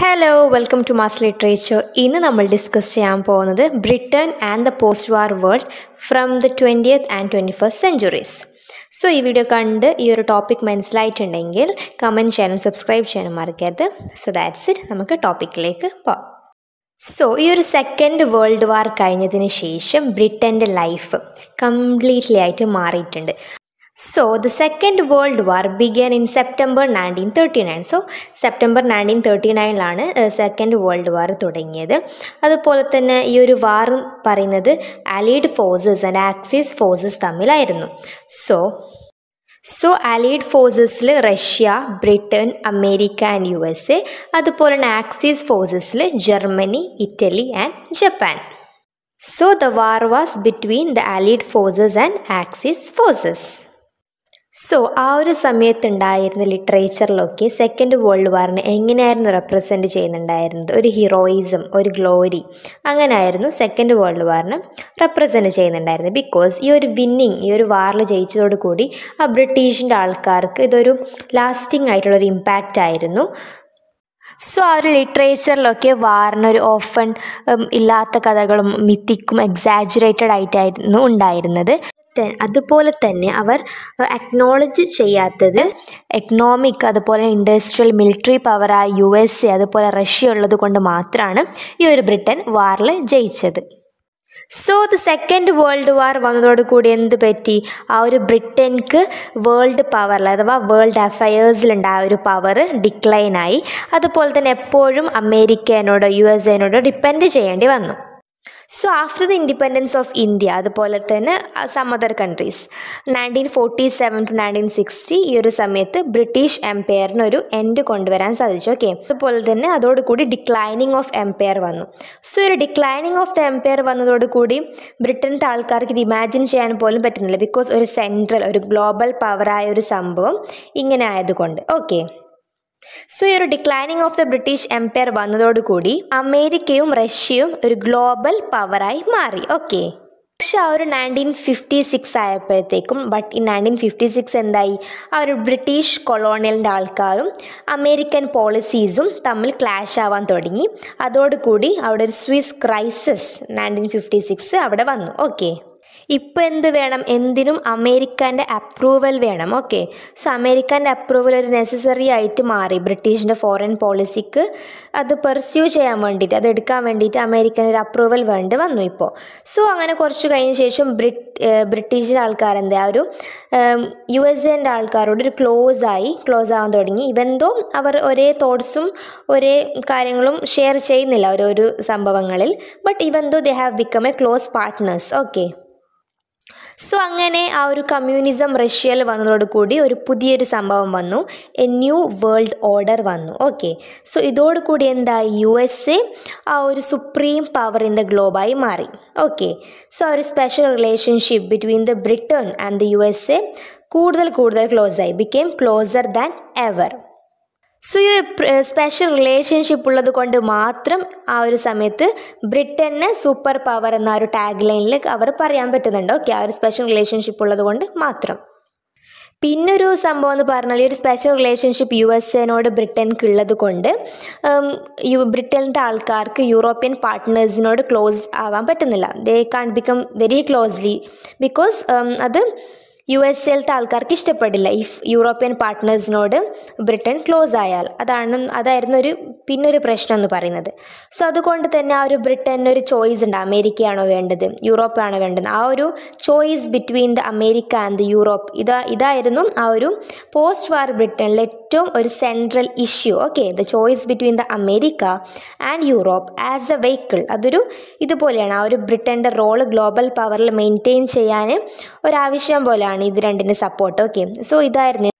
Hello welcome to mass literature ഇന്ന് നമ്മൾ discuss ചെയ്യാൻ പോകുന്നത് Britain and the post war world from the twentieth and twenty first centuries so ഈ video കണ്ട് ഈ ഒരു ടോപ്പിക് മനസ്സിലായിട്ടുണ്ടെങ്കിൽ കമന്റ് ചെയ്യാനും സബ്സ്ക്രൈബ് ചെയ്യാനും മറക്കരുത്. സോ ദാറ്റ്സ് ഇറ്റ് നമുക്ക് ടോപ്പിക്കിലേക്ക് പോകാം സോ ഈ ഒരു സെക്കൻഡ് വേൾഡ് വാർ കഴിഞ്ഞതിന് ശേഷം ബ്രിട്ടന്റെ ലൈഫ് കംപ്ലീറ്റ്ലി ആയിട്ട് മാറിയിട്ടുണ്ട്. So the second world war began in September nineteen thirty nine so September nineteen thirty നയനിലാണ് second world war തുടങ്ങിയത്. അതുപോലെ തന്നെ ഈ ഒരു വാർ പറയുന്നത് allied forces and axis forces തമ്മിലായിരുന്നു. So so allied ഫോഴ്സസിൽ Russia Britain America and U S A അതുപോലെ തന്നെ axis ഫോഴ്സസിൽ Germany Italy and Japan so the war was between the allied forces and axis forces so ആ ഒരു സമയത്തുണ്ടായിരുന്ന ലിറ്ററേച്ചറിലൊക്കെ second world വാറിനെ എങ്ങനെയായിരുന്നു represent ചെയ്യുന്നുണ്ടായിരുന്നത്? ഒരു heroism ഒരു glory അങ്ങനെയായിരുന്നു second world വാറിനെ represent ചെയ്യുന്നുണ്ടായിരുന്നത്. ബിക്കോസ് ഈ ഒരു വിന്നിങ് ഈ ഒരു വാറിൽ ജയിച്ചതോടുകൂടി ആ ബ്രിട്ടീഷിന്റെ ആൾക്കാർക്ക് ഇതൊരു ലാസ്റ്റിംഗ് ആയിട്ടുള്ളൊരു ഇമ്പാക്റ്റ് ആയിരുന്നു. സോ ആ ഒരു ലിറ്ററേച്ചറിലൊക്കെ വാറിനൊരു ഓഫൺ ഇല്ലാത്ത കഥകളും മിത്തിക്കും എക്സാജുറേറ്റഡ് ആയിട്ടായിരുന്നു ഉണ്ടായിരുന്നത്. അതുപോലെ തന്നെ അവർ അക്നോളജ് ചെയ്യാത്തത് എക്കണോമിക് അതുപോലെ ഇൻഡസ്ട്രിയൽ മിലിറ്ററി പവറായ യു എസ് എ അതുപോലെ റഷ്യ ഉള്ളത് കൊണ്ട് മാത്രമാണ് ഈ ഒരു ബ്രിട്ടൻ വാറിൽ ജയിച്ചത്. So the second world war വന്നതോടുകൂടി എന്ത് പറ്റി? ആ ഒരു ബ്രിട്ടൻക്ക് വേൾഡ് പവറിൽ അഥവാ വേൾഡ് അഫയേഴ്സിലുണ്ട് ആ ഒരു പവർ ഡിക്ലൈനായി അതുപോലെ തന്നെ എപ്പോഴും അമേരിക്കനോടോ യു എസ് എനോടോ ഡിപ്പെൻഡ് ചെയ്യേണ്ടി വന്നു. So after the independence of India അതുപോലെ തന്നെ some other countries nineteen forty seven to nineteen sixty ഈ ഒരു സമയത്ത് ബ്രിട്ടീഷ് എംപയറിന് ഒരു എൻഡ് കൊണ്ടുവരാൻ സാധിച്ചു. ഓക്കെ അതുപോലെ തന്നെ അതോടുകൂടി ഡിക്ലൈനിങ് ഓഫ് എംപയർ വന്നു. സോ ഒരു ഡിക്ലൈനിങ് ഓഫ് ദ എംപയർ വന്നതോടുകൂടി ബ്രിട്ടന്റെ ആൾക്കാർക്ക് ഇത് ഇമാജിൻ ചെയ്യാൻ പോലും പറ്റുന്നില്ല. ബിക്കോസ് ഒരു സെൻട്രൽ ഒരു ഗ്ലോബൽ പവറായ ഒരു സംഭവം ഇങ്ങനെ ആയതുകൊണ്ട്. ഓക്കെ സോ ഈ ഒരു declining of the British empire വന്നതോടുകൂടി അമേരിക്കയും റഷ്യയും ഒരു ഗ്ലോബൽ പവറായി മാറി. ഓക്കെ പക്ഷെ ആ ഒരു നയന്റീൻ ഫിഫ്റ്റി സിക്സ് ആയപ്പോഴത്തേക്കും ബട്ട് ഈ നയന്റീൻ ഫിഫ്റ്റി സിക്സ് എന്തായി? ആ ഒരു ബ്രിട്ടീഷ് കൊളോണിയലിന്റെ ആൾക്കാരും അമേരിക്കൻ പോളിസീസും തമ്മിൽ ക്ലാഷ് ആവാൻ തുടങ്ങി. അതോടുകൂടി അവിടെ ഒരു Suez crisis nineteen fifty six അവിടെ വന്നു. ഓക്കെ ഇപ്പോൾ എന്ത് വേണം? എന്തിനും അമേരിക്കന്റെ അപ്രൂവൽ വേണം. ഓക്കെ സോ അമേരിക്കന്റെ അപ്രൂവൽ ഒരു നെസസറി ആയിട്ട് മാറി. ബ്രിട്ടീഷിന്റെ ഫോറിൻ പോളിസിക്ക് അത് പെർസ്യൂ ചെയ്യാൻ വേണ്ടിയിട്ട് അത് എടുക്കാൻ വേണ്ടിയിട്ട് അമേരിക്കൻ ഒരു അപ്രൂവൽ വേണ്ടി വന്നു ഇപ്പോൾ സോ അങ്ങനെ കുറച്ച് കഴിഞ്ഞ ശേഷം ബ്രിട്ട് ബ്രിട്ടീഷിന്റെ ആൾക്കാരെന്താ ഒരു യു എസ് എന്റെ ആൾക്കാരോട് ഒരു ക്ലോസ് ആയി ക്ലോസ് ആവാൻ തുടങ്ങി. ഇവന്തോ അവർ ഒരേ തോട്ട്സും ഒരേ കാര്യങ്ങളും ഷെയർ ചെയ്യുന്നില്ല ഓരോരോ സംഭവങ്ങളിൽ. But even though they have become a close partners okay so അങ്ങനെ ആ ഒരു കമ്മ്യൂണിസം റഷ്യയിൽ വന്നതോടുകൂടി ഒരു പുതിയൊരു സംഭവം വന്നു. എ ന്യൂ വേൾഡ് ഓർഡർ വന്നു. ഓക്കെ സോ ഇതോടുകൂടി എന്തായി യു എസ് എ ആ ഒരു സുപ്രീം പവർ ഇൻ ദ ഗ്ലോബായി മാറി. ഓക്കെ സോ ഒരു special relationship between the Britain and the U S A കൂടുതൽ കൂടുതൽ ക്ലോസ് ആയി. Became closer than ever so ഈ സ്പെഷ്യൽ റിലേഷൻഷിപ്പ് ഉള്ളത് കൊണ്ട് മാത്രം ആ ഒരു സമയത്ത് ബ്രിട്ടനെ സൂപ്പർ പവർ എന്ന ഒരു ടാഗ് ലൈനിൽ അവർ പറയാൻ പറ്റുന്നുണ്ട്. ഓക്കെ ആ ഒരു സ്പെഷ്യൽ റിലേഷൻഷിപ്പ് ഉള്ളത് കൊണ്ട് മാത്രം. പിന്നൊരു സംഭവം എന്ന് പറഞ്ഞാൽ ഈ ഒരു സ്പെഷ്യൽ റിലേഷൻഷിപ്പ് യു എസ് എനോട് ബ്രിട്ടൻക്ക് ഉള്ളത് കൊണ്ട് യു ബ്രിട്ടനിന്റെ ആൾക്കാർക്ക് യൂറോപ്യൻ പാർട്ട്നേഴ്സിനോട് ക്ലോസ് ആവാൻ പറ്റുന്നില്ല. They can become very closely because അത് യു എസ് എയിലത്തെ ആൾക്കാർക്ക് ഇഷ്ടപ്പെടില്ല. ഇഫ് യൂറോപ്യൻ പാർട്ട്നേഴ്സിനോട് ബ്രിട്ടൻ ക്ലോസ് ആയാൽ അതാണ് അതായിരുന്നു ഒരു പിന്നൊരു പ്രശ്നം എന്ന് പറയുന്നത്. സോ അതുകൊണ്ട് തന്നെ ആ ഒരു ബ്രിട്ടനൊരു ചോയ്സ് ഉണ്ട്. അമേരിക്കയാണോ വേണ്ടത്? യൂറോപ്പാണോ വേണ്ടത്? ആ ഒരു choice between the America and the Europe. ഇതാ ഇതായിരുന്നു ആ ഒരു പോസ്റ്റ് വാർ ബ്രിട്ടനിലെ ഏറ്റവും ഒരു central issue. Okay the choice between the America and Europe as a vehicle. അതൊരു ഇതുപോലെയാണ്. ആ ഒരു ബ്രിട്ടന്റെ റോൾ ഗ്ലോബൽ പവറിൽ മെയിന്റെയിൻ ചെയ്യാൻ ഒരാവശ്യം പോലെയാണ്. ഇത് രണ്ടിന് സപ്പോർട്ട് ഓക്കെ സോ ഇതായിരുന്നു.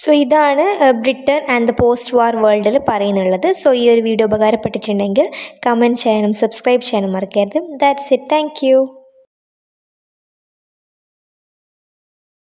സോ ഇതാണ് Britain and the post war വേൾഡിൽ പറയുന്നുള്ളത്. സോ ഈ ഒരു വീഡിയോ ഉപകാരപ്പെട്ടിട്ടുണ്ടെങ്കിൽ കമന്റ് ചെയ്യാനും സബ്സ്ക്രൈബ് ചെയ്യാനും മറക്കരുത്. That's it thank